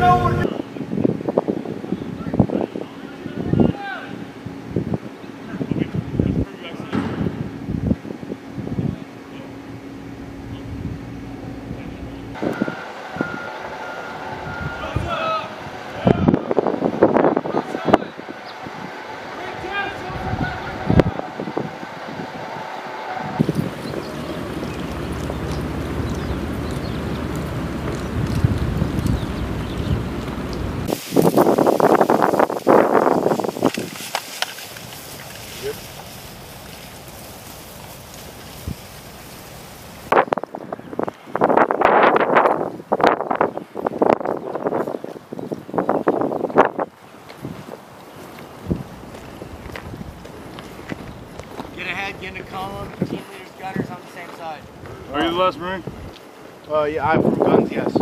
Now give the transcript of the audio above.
know Get ahead, get in a column, team leaders, gunners on the same side. Are you the last Marine? Uh, yeah, I'm from guns, yes.